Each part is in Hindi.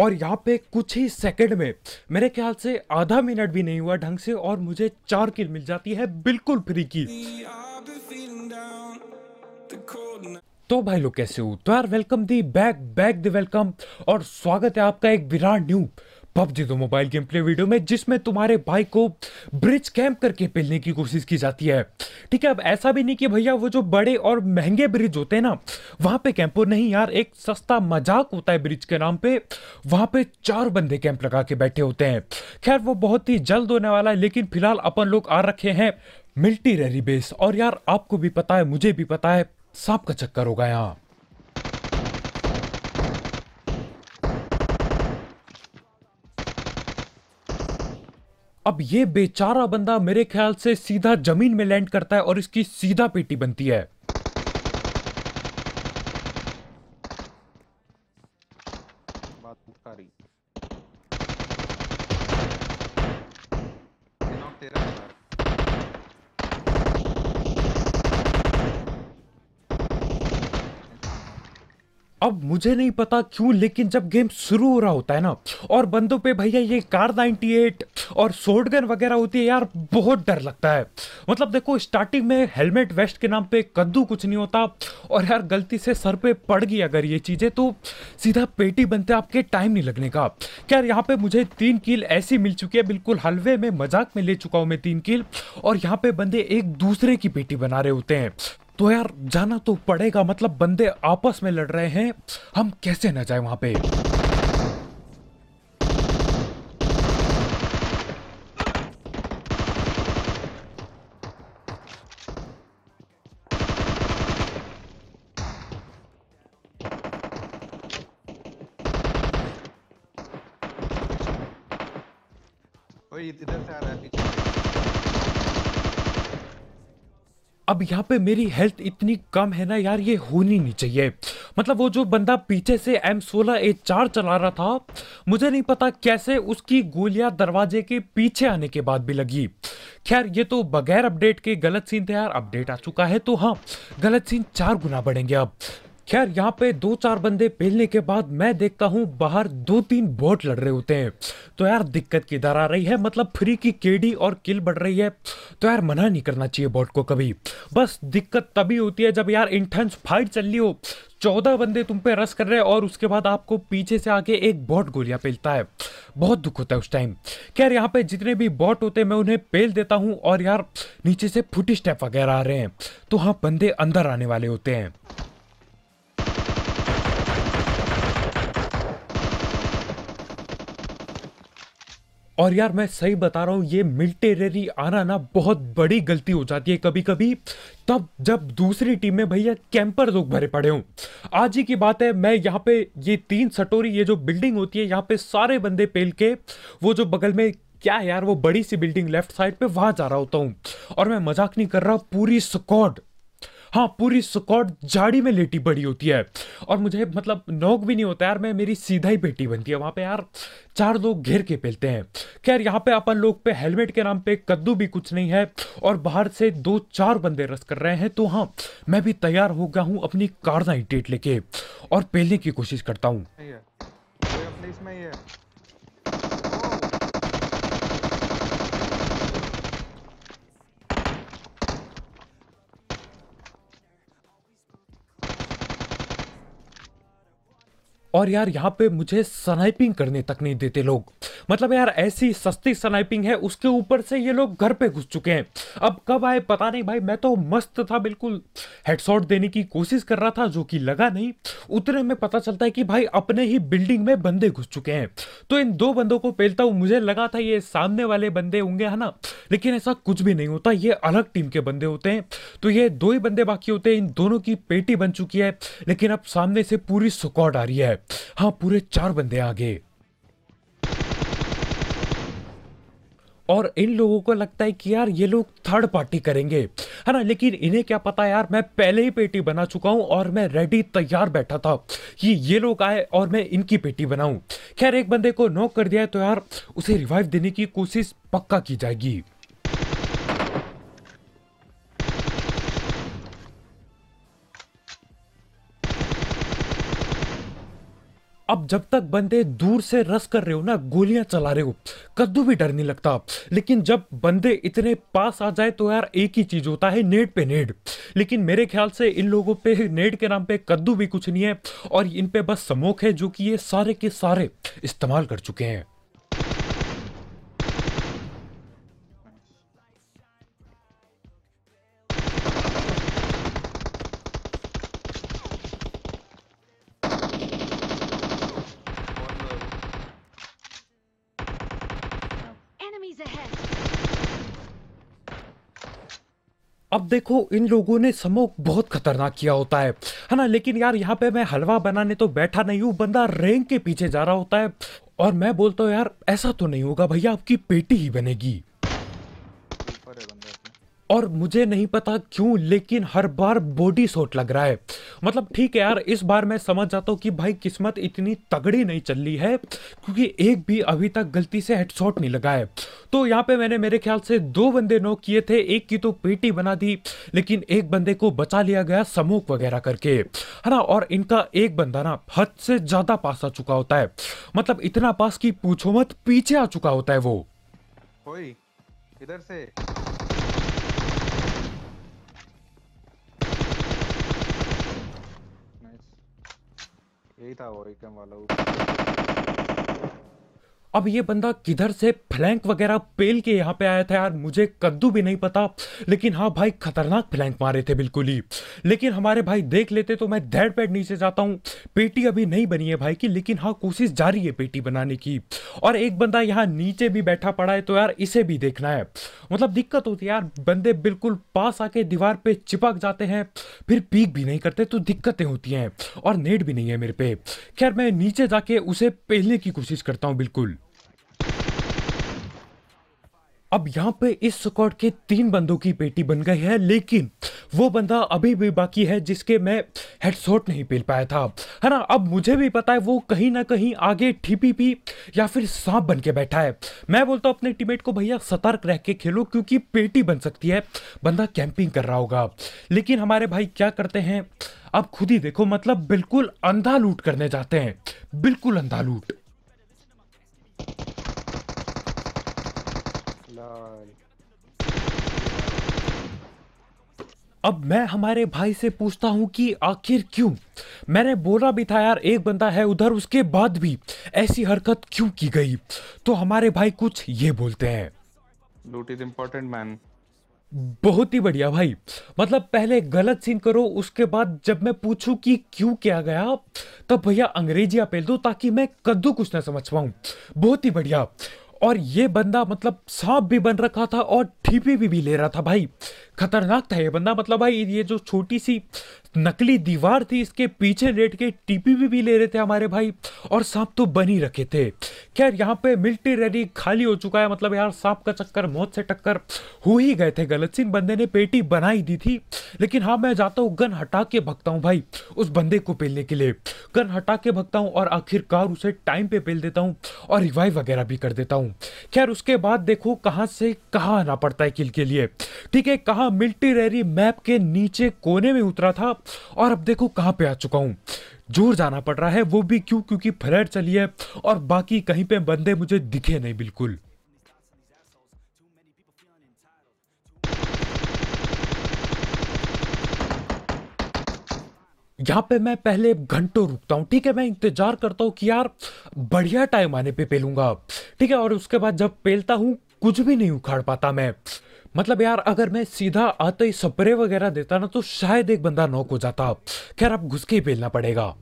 और यहाँ पे कुछ ही सेकंड में मेरे ख्याल से आधा मिनट भी नहीं हुआ ढंग से और मुझे चार किल मिल जाती है बिल्कुल फ्री की. तो भाई लोग कैसे हो तो यार welcome the back back the welcome और स्वागत है आपका एक विराट न्यू पबजी दो मोबाइल गेम प्ले वीडियो में, जिसमें तुम्हारे भाई को ब्रिज कैंप करके पेलने की कोशिश की जाती है। ठीक है, अब ऐसा भी नहीं कि भैया वो जो बड़े और महँगे ब्रिज होते हैं ना, वहाँ पे कैंपो नहीं यार, एक सस्ता मज़ाक होता है ब्रिज के नाम पे, वहाँ पे चार बंदे कैंप लगा के बैठे होते हैं। खैर, वो बहुत ही जल्द होने वाला है, लेकिन फ़िलहाल अपन लोग आ रखे हैं मिल्टी रेरी बेस और यार, आपको भी पता है, मुझे भी पता है, सांप का चक्कर होगा यहाँ अब ये बेचारा बंदा मेरे ख्याल से सीधा ज़मीन में लैंड करता है और इसकी सीधा पेटी बनती है बात पुकारी नॉट तेरा सर अब मुझे नहीं पता क्यों, लेकिन जब गेम शुरू हो रहा होता है ना, और बंदों पे भैया ये कार 98 और शोर्ट गन वगैरह होती है यार, बहुत डर लगता है। मतलब देखो स्टार्टिंग में हेलमेट वेस्ट के नाम पे कद्दू कुछ नहीं होता, और यार गलती से सर पे पड़ गई अगर ये चीज़ें तो सीधा पेटी बनते आपके टाइम नहीं लगने का। यार यहाँ पे मुझे तीन किल ऐसी मिल चुकी है, बिल्कुल हलवे में मज़ाक में ले चुका हूँ मैं तीन किल और यहाँ पे बंदे एक दूसरे की पेटी बना रहे होते हैं। तो यार, जाना तो पड़ेगा। मतलब बंदे आपस में लड़ रहे हैं। हम कैसे ना जाए वहाँ पे? इधर से आ रहा है, पीछे। अब यहाँ पे मेरी हेल्थ इतनी कम है ना यार, ये होनी नहीं चाहिए। मतलब वो जो बंदा पीछे से एम सोलह ए चार चला रहा था, मुझे नहीं पता कैसे उसकी गोलियाँ दरवाजे के पीछे आने के बाद भी लगी। खैर, ये तो बगैर अपडेट के गलत सीन थे यार अपडेट आ चुका है तो हाँ गलत सीन चार गुना बढ़ेंगे अब। खैर, यहाँ पे दो चार बंदे पहलने के बाद मैं देखता हूँ बाहर दो तीन बोट लड़ रहे होते हैं। तो यार, दिक्कत किधर आ रही है? मतलब फ्री की केडी और किल बढ़ रही है। तो यार, मना नहीं करना चाहिए बॉट को कभी। बस दिक्कत तभी होती है जब यार इंटेंस फाइट चल रही हो। चौदह बंदे तुम पे रस कर रहे हैं और उसके बाद आपको पीछे से आके एक बॉट गोलियाँ पेलता है। बहुत दुख होता है उस टाइम खैर, यहाँ पे जितने भी बॉट होते हैं, मैं उन्हें पेल देता हूँ और यार, नीचे से फुटी स्टेप वगैरह आ रहे हैं। तो हाँ बंदे अंदर आने वाले होते हैं। और यार मैं सही बता रहा हूँ, ये मिल्टेररी आना ना बहुत बड़ी गलती हो जाती है कभी कभी तब जब दूसरी टीम में भैया कैंपर लोग भरे पड़े हों। आज ही की बात है, मैं यहाँ पे ये तीन सटोरी, ये जो बिल्डिंग होती है, यहाँ पे सारे बंदे पेल के, वो जो बगल में क्या यार, वो बड़ी सी बिल्डिंग लेफ़्ट साइड पे, वहाँ जा रहा होता हूँ। और मैं मज़ाक नहीं कर रहा, पूरी स्क्वाड हाँ पूरी स्क्वाड झाड़ी में लेटी पड़ी होती है। और मुझे मतलब नोक भी नहीं होता यार, मैं मेरी सीधा ही बेटी बनती है। वहाँ पे यार चार लोग घेर के पेलते हैं। खैर, यहाँ पे अपन लोग पे हेलमेट के नाम पे कद्दू भी कुछ नहीं है और बाहर से दो चार बंदे रस कर रहे हैं। तो हाँ मैं भी तैयार हो गया हूँ अपनी कार डेट लेके और पेलने की कोशिश करता हूँ नहीं है कोई अपने इसमें ही है और यार यहाँ पे मुझे स्नाइपिंग करने तक नहीं देते लोग। मतलब यार, ऐसी सस्ती स्नाइपिंग है, उसके ऊपर से ये लोग घर पे घुस चुके हैं। अब कब आए, पता नहीं भाई, मैं तो मस्त था, बिल्कुल हेडशॉट देने की कोशिश कर रहा था, जो कि लगा नहीं। उतने में पता चलता है कि भाई, अपने ही बिल्डिंग में बंदे घुस चुके हैं। तो इन दो बंदों को पेलता हूँ, मुझे लगा था ये सामने वाले बंदे होंगे, है ना? लेकिन ऐसा कुछ भी नहीं होता, ये अलग टीम के बंदे होते हैं। तो ये दो ही बंदे बाकी होते हैं, इन दोनों की पेटी बन चुकी है, लेकिन अब सामने से पूरी स्क्वाड आ रही है। हाँ पूरे चार बंदे आगे। और इन लोगों को लगता है कि यार, ये लोग थर्ड पार्टी करेंगे। है ना? लेकिन इन्हें क्या पता यार, मैं पहले ही पेटी बना चुका हूँ और मैं रेडी तैयार बैठा था कि ये लोग आए और मैं इनकी पेटी बनाऊँ। खैर, एक बंदे को नॉक कर दिया तो यार, उसे रिवाइव देने की कोशिश पक्का की जाएगी। अब जब तक बंदे दूर से रस कर रहे हो ना, गोलियाँ चला रहे हो, कद्दू भी डर नहीं लगता। लेकिन जब बंदे इतने पास आ जाए तो यार एक ही चीज़ होता है, नेट पे नेड लेकिन मेरे ख्याल से इन लोगों पे, नेट के नाम पे कद्दू भी कुछ नहीं है, और इन पे बस समोक है, जो कि ये सारे के सारे इस्तेमाल कर चुके हैं। अब देखो, इन लोगों ने समोक बहुत खतरनाक किया होता है। है ना? लेकिन यार, यहाँ पे मैं हलवा बनाने तो बैठा नहीं हूँ, बंदा रैंक के पीछे जा रहा होता है। और मैं बोलता हूँ, यार, ऐसा तो नहीं होगा, भैया, आपकी पेटी ही बनेगी ऊपर है बंदा इसमें और मुझे नहीं पता क्यों, लेकिन हर बार बॉडी शॉट लग रहा है। मतलब ठीक है यार, इस बार मैं समझ जाता हूँ कि भाई किस्मत इतनी तगड़ी नहीं चल रही है, क्योंकि एक भी अभी तक गलती से हेडशॉट नहीं लगा है। तो यहाँ पे मैंने मेरे ख्याल से दो बंदे नॉक किए थे, एक की तो पेटी बना दी, लेकिन एक बंदे को बचा लिया गया समोक वगैरह करके। है ना? और इनका एक बंदा ना हद से ज़्यादा पास आ चुका होता है। मतलब इतना पास की पूछो मत, पीछे आ चुका होता है वो। इधर से। यही था वो एकम वाला अब ये बंदा किधर से फ्लैंक वगैरह पेल के यहाँ पे आया था यार? मुझे कद्दू भी नहीं पता। लेकिन हाँ भाई, खतरनाक फ्लैंक मारे थे बिल्कुल ही। लेकिन हमारे भाई देख लेते तो मैं धैड़ पैड नीचे जाता हूँ। पेटी अभी नहीं बनी है भाई की, लेकिन हाँ कोशिश जारी है पेटी बनाने की। और एक बंदा यहाँ नीचे भी बैठा पड़ा है तो यार इसे भी देखना है। मतलब दिक्कत होती है यार, बंदे बिल्कुल पास आके दीवार पे चिपक जाते हैं, फिर पीक भी नहीं करते तो दिक्कतें होती हैं। और नेट भी नहीं है मेरे पे। खैर, मैं नीचे जाके उसे पहले की कोशिश करता हूँ बिल्कुल। अब यहाँ पे इस स्क्वाड के तीन बंदों की पेटी बन गई है, लेकिन वो बंदा अभी भी बाकी है जिसके मैं हेडशॉट नहीं पेल पाया था। है ना? अब मुझे भी पता है वो कहीं ना कहीं आगे ठीपीपी या फिर सांप बन के बैठा है। मैं बोलता हूँ, अपने टीमेट को, भैया, सतर्क रह के खेलो, क्योंकि पेटी बन सकती है। बंदा कैंपिंग कर रहा होगा। लेकिन हमारे भाई क्या करते हैं? अब खुद ही देखो मतलब बिल्कुल अंधा लूट करने जाते हैं। बिल्कुल अंधा लूट। अब मैं हमारे भाई से पूछता हूँ कि आखिर क्यों? मैंने बोला भी था यार एक बंदा है उधर उसके बाद भी ऐसी हरकत क्यों की गई? तो हमारे भाई कुछ ये बोलते हैं। लूट इज़ इम्पोर्टेंट मैन बहुत ही बढ़िया भाई। मतलब पहले गलत सीन करो उसके बाद जब मैं पूछूँ कि क्यों किया गया तब भैया अंग्रेजियाँ पेल दो ताकि मैं कद्दू कुछ ना समझ पाऊँ। बहुत ही बढ़िया। और ये बंदा मतलब सांप भी बन रखा था और ठीपी भी, भी ले रहा था भाई। खतरनाक था ये बंदा। मतलब भाई ये जो छोटी सी नकली दीवार थी इसके पीछे लेट के टीपी भी, ले रहे थे हमारे भाई और सांप तो बन ही रखे थे। खैर यहाँ पे मिल्टी रैली खाली हो चुका है मतलब यार सांप का चक्कर मौत से टक्कर हो ही गए थे। गलत सिंह बंदे ने पेटी बनाई दी थी। लेकिन हाँ मैं जाता हूँ गन हटा के भगता हूँ भाई उस बंदे को पेलने के लिए। गन हटा के भगता हूँ और आखिरकार उसे टाइम पे पेल देता हूँ और रिवाइव वगैरह भी कर देता हूँ। खैर उसके बाद देखो कहाँ से कहाँ आना पड़ता है किल के लिए। ठीक है कहाँ मिल्टी रैरी मैप के नीचे कोने में उतरा था और अब देखो कहाँ पे आ चुका हूँ। ज़ोर जाना पड़ रहा है, वो भी क्यों? क्योंकि फ्लैट चली है और बाकी कहीं पे बंदे मुझे दिखे नहीं बिल्कुल। यहाँ पे मैं पहले घंटों रुकता हूँ, ठीक है? मैं इंतज़ार करता हूँ कि यार बढ़िया टाइम आने पे पेलूँगा। ठीक है, और उसके बाद जब पेलता हूँ, कुछ भी नहीं उखाड़ पाता मैं। मतलब यार, अगर मैं सीधा आते ही स्प्रे वगैरह देता ना तो शायद एक बंदा नॉक हो जाता। खैर, अब घुस के ही पेलना पड़ेगा।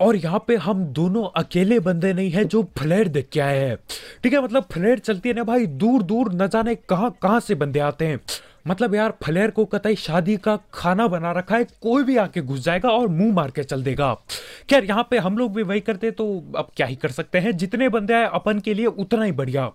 और यहाँ पे हम दोनों अकेले बंदे नहीं है जो फ्लेयर देख के आए हैं। ठीक है मतलब फ्लेयर चलती है ना भाई दूर दूर न जाने कहाँ कहाँ से बंदे आते हैं। मतलब यार, फलेर को कतई शादी का खाना बना रखा है, कोई भी आके घुस जाएगा और मुँह मार के चल देगा। खैर, यहाँ पे हम लोग भी वही करते तो अब क्या ही कर सकते हैं, जितने बंदे आए अपन के लिए उतना ही बढ़िया,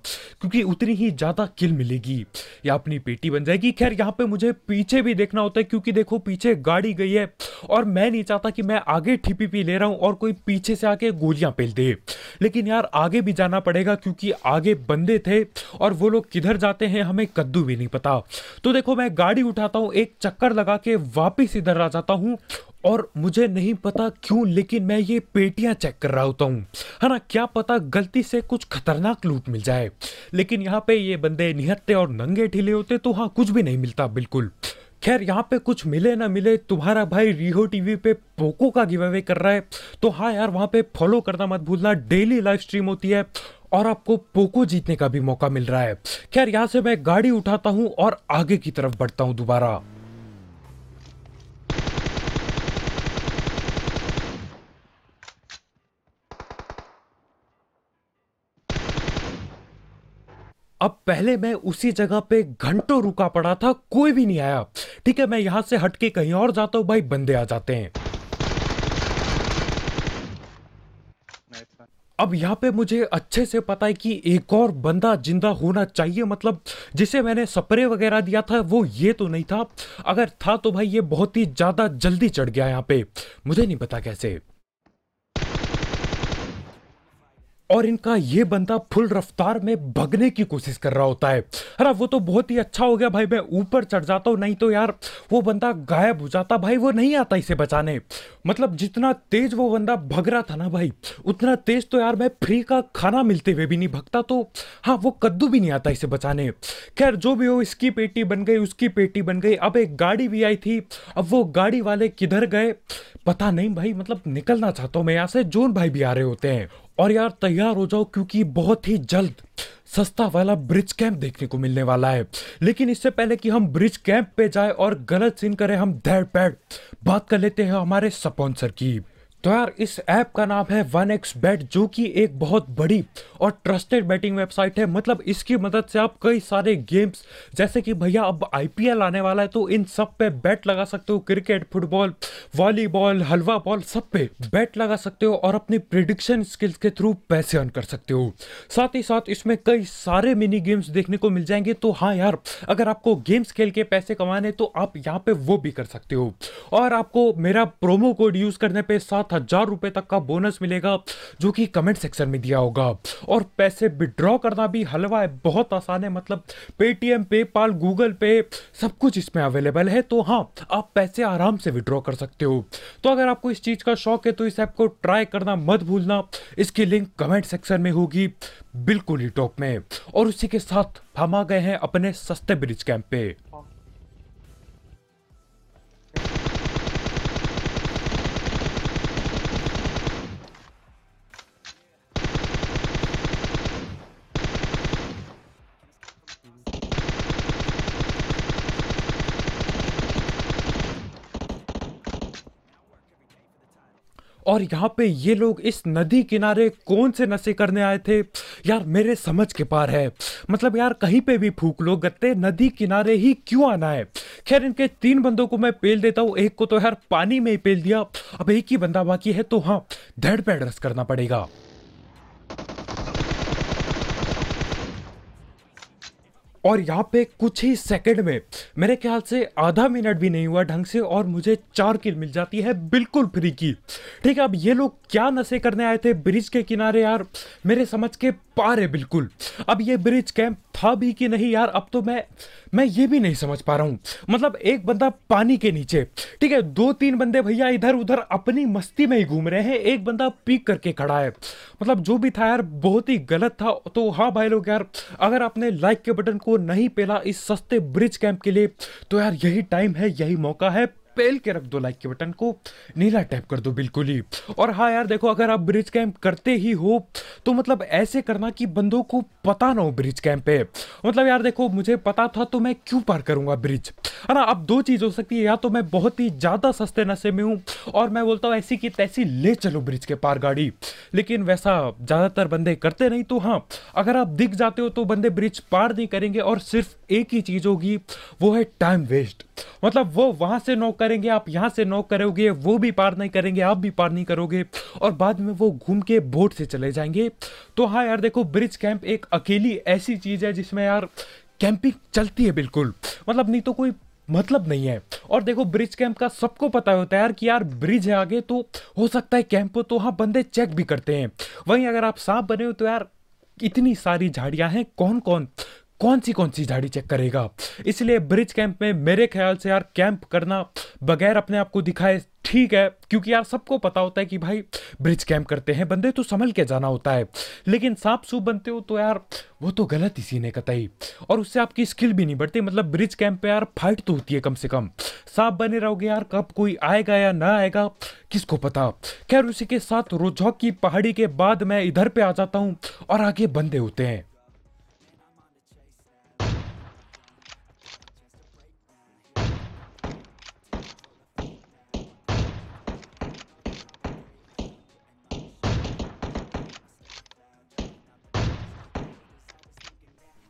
क्योंकि उतनी ही ज़्यादा किल मिलेगी, या अपनी पेटी बन जाएगी। खैर, यहाँ पे मुझे पीछे भी देखना होता है, क्योंकि देखो, पीछे गाड़ी गई है, और मैं नहीं चाहता कि मैं आगे ठीपीपी ले रहा हूँ और कोई पीछे से आके गोलियाँ पेल दे। लेकिन यार, आगे भी जाना पड़ेगा, क्योंकि आगे बंदे थे, और वो लोग किधर जाते हैं, हमें कद्दू भी नहीं पता। तो देखो, मैं गाड़ी उठाता हूँ, एक चक्कर लगा के वापिस इधर आ जाता हूँ और मुझे नहीं पता क्यों, लेकिन मैं ये पेटियाँ चेक कर रहा होता हूँ। है ना, क्या पता गलती से कुछ खतरनाक लूट मिल जाए। लेकिन यहाँ पे ये बंदे निहत्ते और नंगे ढीले होते तो हाँ कुछ भी नहीं मिलता, बिल्कुल। खैर, यहाँ पे कुछ मिले ना मिले, तुम्हारा भाई रिहो टीवी पे पोको का गिव अवे कर रहा है। तो हाँ यार, वहाँ पे फॉलो करना मत भूलना, डेली लाइव स्ट्रीम होती है। और आपको पोको जीतने का भी मौका मिल रहा है। खैर, यहाँ से मैं गाड़ी उठाता हूँ और आगे की तरफ़ बढ़ता हूँ दोबारा। अब पहले मैं उसी जगह पे घंटों रुका पड़ा था, कोई भी नहीं आया। ठीक है, मैं यहाँ से हटके कहीं और जाता हूँ, भाई, बंदे आ जाते हैं नाइस वन अब यहाँ पे मुझे अच्छे से पता है कि एक और बंदा ज़िंदा होना चाहिए मतलब जिसे मैंने स्प्रे वगैरह दिया था, वो ये तो नहीं था। अगर था तो भाई ये बहुत ही ज़्यादा जल्दी चढ़ गया यहाँ पे। मुझे नहीं पता कैसे। और इनका ये बंदा फुल रफ्तार में भगने की कोशिश कर रहा होता है। अरे, वो तो बहुत ही अच्छा हो गया भाई, मैं ऊपर चढ़ जाता हूँ, नहीं तो यार वो बंदा गायब हो जाता। भाई, वो नहीं आता इसे बचाने। मतलब जितना तेज वो बंदा भग रहा था ना भाई, उतना तेज तो यार मैं फ्री का खाना मिलते हुए भी नहीं भगता तो हाँ वो कद्दू भी नहीं आता इसे बचाने। खैर, जो भी हो, इसकी पेटी बन गई, उसकी पेटी बन गई। अब एक गाड़ी भी आई थी, अब वो गाड़ी वाले किधर गए? पता नहीं भाई मतलब निकलना चाहता हूँ मैं यहाँ से जोन भाई भी आ रहे होते हैं। और यार तैयार हो जाओ क्योंकि बहुत ही जल्द सस्ता वाला ब्रिज कैंप देखने को मिलने वाला है। लेकिन इससे पहले कि हम ब्रिज कैंप पे जाए और गलत सीन करें, हम धैर पैड बात कर लेते हैं हमारे स्पॉन्सर की। तो यार, इस ऐप का नाम है वन एक्स बैट जो कि एक बहुत बड़ी और ट्रस्टेड बैटिंग वेबसाइट है। मतलब इसकी मदद से आप कई सारे गेम्स जैसे कि भैया अब आईपीएल आने वाला है तो इन सब पे बैट लगा सकते हो। क्रिकेट फुटबॉल वॉलीबॉल हलवा बॉल सब पे बैट लगा सकते हो और अपनी प्रिडिक्शन स्किल्स के थ्रू पैसे अर्न कर सकते हो। साथ ही साथ इसमें कई सारे मिनी गेम्स देखने को मिल जाएँगे। तो हाँ यार, अगर आपको गेम्स खेल के पैसे कमाने तो आप यहाँ पे वो भी कर सकते हो। और आपको मेरा प्रोमो कोड यूज़ करने पे सात हज़ार रुपए तक का बोनस मिलेगा, जो कि कमेंट सेक्शन में दिया होगा। और पैसे विड्रॉ करना भी हलवा है, बहुत आसान है मतलब पेटीएम पेपाल गूगल पे सब कुछ इसमें अवेलेबल है। तो हाँ आप पैसे आराम से विड्रॉ कर सकते हो। तो अगर आपको इस चीज़ का शौक है तो इस ऐप को ट्राई करना मत भूलना। इसकी लिंक कमेंट सेक्शन में होगी, बिल्कुल ही टॉप में। और उसी के साथ हम आ गए हैं अपने सस्ते ब्रिज कैंप पे। और यहाँ पे ये लोग इस नदी किनारे कौन से नशे करने आए थे? यार, मेरे समझ के पार है। मतलब यार, कहीं पे भी फूक लो, गत्ते नदी किनारे ही क्यों आना है? खैर, इनके तीन बंदों को मैं पेल देता हूँ। एक को तो यार पानी में ही पेल दिया। अब एक ही बंदा बाकी है तो हाँ धड़ पैड रस करना पड़ेगा। और यहाँ पे कुछ ही सेकंड में, मेरे ख्याल से आधा मिनट भी नहीं हुआ ढंग से और मुझे चार किल मिल जाती है बिल्कुल फ्री की। ठीक है, अब ये लोग क्या नशे करने आए थे ब्रिज के किनारे यार? मेरे समझ के पार है बिल्कुल। अब ये ब्रिज कैंप था भी कि नहीं यार, अब तो मैं मैं ये भी नहीं समझ पा रहा हूँ। मतलब एक बंदा पानी के नीचे, ठीक है, दो तीन बंदे भैया इधर उधर अपनी मस्ती में ही घूम रहे हैं, एक बंदा पीक करके खड़ा है। मतलब जो भी था यार, बहुत ही गलत था। तो हाँ भाई लोग यार, अगर आपने लाइक के बटन को नहीं पेला इस सस्ते ब्रिज कैंप के लिए तो यार यही टाइम है, यही मौका है। पेल के रख दो लाइक के बटन को। नीला टैप कर दो, बिल्कुल ही। और हाँ यार, देखो, अगर आप ब्रिज कैंप करते ही हो तो मतलब ऐसे करना कि बंदों को पता ना हो ब्रिज कैंप है मतलब यार, देखो, मुझे पता था तो मैं क्यों पार करूँगा ब्रिज है ना, अब दो चीज़ हो सकती है, या तो मैं बहुत ही ज़्यादा सस्ते नशे में हूँ, और मैं बोलता हूँ, ऐसी की तैसी ले चलो ब्रिज के पार गाड़ी। लेकिन वैसा ज़्यादातर बंदे करते नहीं तो हाँ अगर आप दिख जाते हो तो बंदे ब्रिज पार नहीं करेंगे, और सिर्फ़ एक ही चीज़ होगी, वो है टाइम वेस्ट मतलब वो वहाँ से नॉक करेंगे, आप यहाँ से नॉक करोगे, वो भी पार नहीं करेंगे, आप भी पार नहीं करोगे, और बाद में वो घूम के बोट से चले जाएँगे. तो हाँ यार, देखो ब्रिज कैंप एक अकेली ऐसी चीज़ है जिसमें यार कैंपिंग चलती है बिल्कुल. मतलब नहीं तो कोई मतलब नहीं है. और देखो ब्रिज कैंप का सबको पता होता है यार कि यार ब्रिज है आगे तो हो सकता है कैंप तो हाँ बंदे चेक भी करते हैं. वहीं अगर आप सांप बने हो तो यार इतनी सारी झाड़ियाँ हैं कौन कौन कौन सी कौन सी झाड़ी चेक करेगा? इसलिए ब्रिज कैंप में मेरे ख्याल से यार कैंप करना बगैर अपने आप को दिखाए ठीक है, क्योंकि यार सबको पता होता है कि भाई ब्रिज कैंप करते हैं, बंदे तो संभल के जाना होता है। लेकिन सांप सूप बनते हो तो यार वो तो गलत ही सीने कतई। और उससे आपकी स्किल भी नहीं बढ़ती मतलब ब्रिज कैंप पे यार फाइट तो होती है कम से कम। सांप बने रहोगे यार, कब कोई आएगा या ना आएगा, किसको पता? खैर, उसी के साथ रोजौक की पहाड़ी के बाद मैं इधर पे आ जाता हूँ और आगे बंदे होते हैं।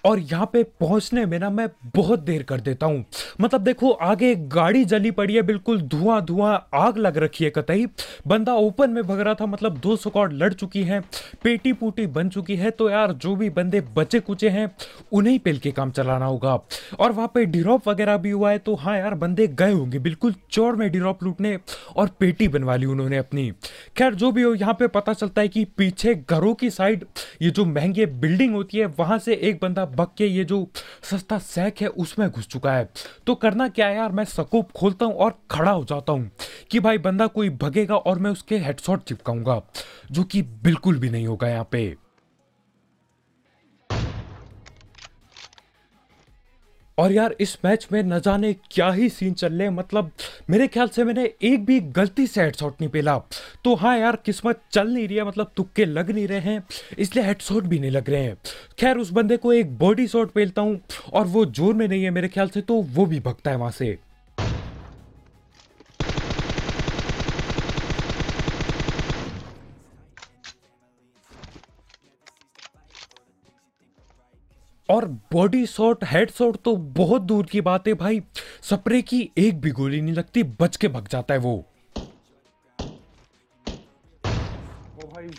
और यहाँ पे पहुँचने में ना मैं बहुत देर कर देता हूँ। मतलब देखो, आगे गाड़ी जली पड़ी है, बिल्कुल धुआँ धुआँ आग लग रखी है कतई। बंदा ओपन में भग रहा था मतलब दो स्क्वाड लड़ चुकी हैं पेटी पूटी बन चुकी है तो यार जो भी बंदे बचे कुचे हैं, उन्हें पेल के काम चलाना होगा। और वहाँ पे डिरॉप वगैरह भी हुआ है तो हाँ यार, बंदे गए होंगे, बिल्कुल चोर में डिरॉप लूटने और पेटी बनवा ली उन्होंने अपनी। खैर, जो भी हो, यहाँ पे पता चलता है कि पीछे घरों की साइड ये जो महँगे बिल्डिंग होती है, वहाँ से एक बंदा बग के ये जो सस्ता सैक है, उसमें घुस चुका है। तो करना क्या है यार, मैं सकूप खोलता हूँ और खड़ा हो जाता हूँ कि भाई बंदा कोई भगेगा और मैं उसके हेडशॉट चिपकाऊँगा, जो कि बिल्कुल भी नहीं होगा यहाँ पे। और यार, इस मैच में न जाने क्या ही सीन चल रहे मतलब मेरे ख्याल से मैंने एक भी गलती से हेडशॉट नहीं पेला। तो हाँ यार, किस्मत चल नहीं रही है मतलब तुक्के लग नहीं रहे हैं, इसलिए हेडशॉट भी नहीं लग रहे हैं। खैर, उस बंदे को एक बॉडी शॉट पेलता हूँ, और वो ज़ोर में नहीं है मेरे ख्याल से तो वो भी भगता है वहाँ से। और बॉडी शॉट हेड शॉट तो बहुत दूर की बात है भाई। सप्रे की एक भी गोली नहीं लगती, बच के भग जाता है वो। ओ भाई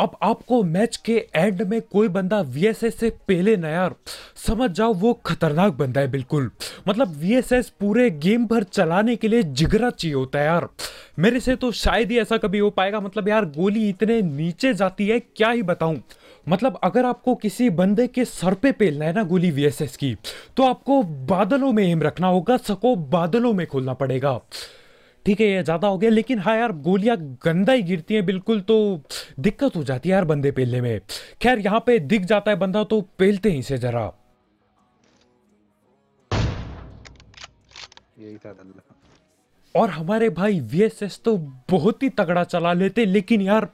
अब आपको मैच के एंड में कोई बंदा वीएसएस से पहले ना यार समझ जाओ, वो खतरनाक बंदा है बिल्कुल। मतलब वीएसएस पूरे गेम भर चलाने के लिए जिगरा चाहिए होता है यार। मेरे से तो शायद ही ऐसा कभी हो पाएगा। मतलब यार, गोली इतने नीचे जाती है, क्या ही बताऊँ। मतलब अगर आपको किसी बंदे के सर पे पेलना है ना गोली वीएसएस की तो आपको बादलों में एम रखना होगा, सको बादलों में खोलना पड़ेगा। ठीक है, ये ज़्यादा हो गया, लेकिन हाँ यार, गोलियाँ गंदा ही गिरती हैं, बिल्कुल तो दिक्कत हो जाती है यार बंदे पेलने में। खैर, यहाँ पे दिख जाता है बंदा तो पेलते ही से जरा। यही था और हमारे भाई वीएसएस तो बहुत ही तगड़ा चला लेते, लेकिन यार,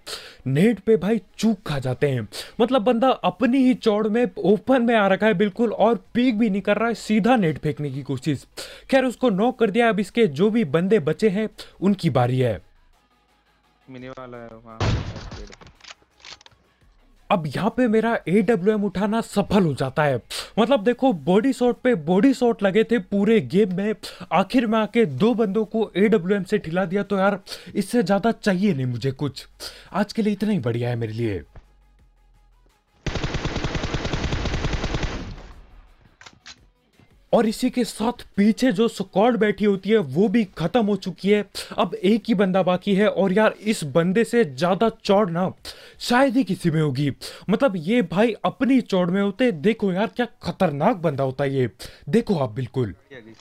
नेट पे भाई चूक खा जाते हैं। मतलब बंदा अपनी ही चौड़ में ओपन में आ रखा है बिल्कुल, और पीक भी नहीं कर रहा है, सीधा नेट फेंकने की कोशिश। खैर, उसको नॉक कर दिया, अब इसके जो भी बंदे बचे हैं, उनकी बारी है। वाला है पे। अब यहाँ पे मेरा ए डब्ल्यू एम उठाना सफल हो जाता है। मतलब देखो बॉडी शॉट पे बॉडी शॉट लगे थे पूरे गेम में। आखिर में आके दो बंदों को ए डब्ल्यू एम से ठिला दिया तो यार, इससे ज़्यादा चाहिए नहीं मुझे कुछ। आज के लिए इतना ही बढ़िया है मेरे लिए। और इसी के साथ पीछे जो स्कॉड बैठी होती है, वो भी खत्म हो चुकी है। अब एक ही बंदा बाकी है और यार इस बंदे से ज़्यादा चौड़ ना शायद ही किसी में होगी। मतलब ये भाई अपनी चौड़ में होते, देखो यार क्या खतरनाक बंदा होता है ये। देखो आप बिल्कुल ये गई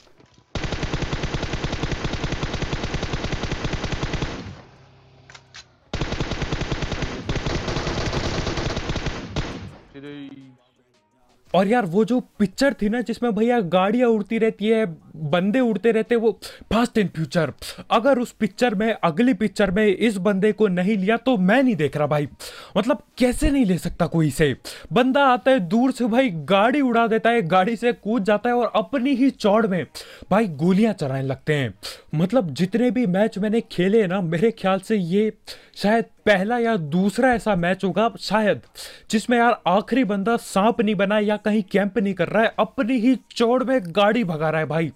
सीधे ही और यार, वो जो पिक्चर थी ना, जिसमें भैया गाड़ियाँ उड़ती रहती है, बंदे उड़ते रहते वो फास्ट इन फ्यूचर अगर उस पिक्चर में, अगली पिक्चर में इस बंदे को नहीं लिया तो मैं नहीं देख रहा भाई। मतलब कैसे नहीं ले सकता कोई से बंदा आता है दूर से, भाई गाड़ी उड़ा देता है, गाड़ी से कूद जाता है और अपनी ही चौड़ में, भाई गोलियाँ चलाने लगते हैं। मतलब जितने भी मैच मैंने खेले ना, मेरे ख्याल से ये शायद पहला या दूसरा ऐसा मैच होगा शायद, जिसमें यार आखिरी बंदा सांप नहीं बना या कहीं कैंप नहीं कर रहा है, अपनी ही चौड़ में गाड़ी भगा रहा है भाई।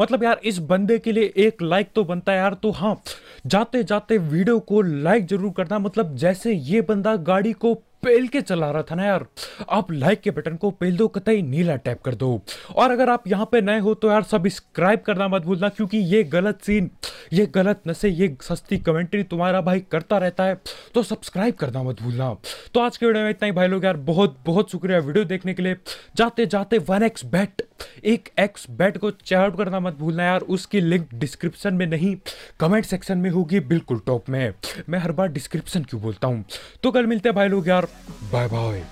मतलब यार, इस बंदे के लिए एक लाइक तो बनता है यार तो हाँ जाते जाते वीडियो को लाइक ज़रूर करना। मतलब जैसे ये बंदा गाड़ी को पेल के चला रहा था ना यार, आप लाइक के बटन को पेल दो, कतई नीला टैप कर दो। और अगर आप यहाँ पे नए हो तो यार सब्सक्राइब करना मत भूलना, क्योंकि ये गलत सीन ये गलत नशे ये सस्ती कमेंट्री तुम्हारा भाई करता रहता है। तो सब्सक्राइब करना मत भूलना। तो आज के वीडियो में इतना ही भाई लोग यार, बहुत बहुत शुक्रिया वीडियो देखने के लिए। जाते जाते वन एक्स बैट एक एक्स बैट को चेकआउट करना मत भूलना यार। उसकी लिंक डिस्क्रिप्शन में नहीं कमेंट सेक्शन में होगी बिल्कुल टॉप में। मैं हर बार डिस्क्रिप्शन क्यों बोलता हूँ? तो कल मिलते हैं भाई लोग यार। Bye bye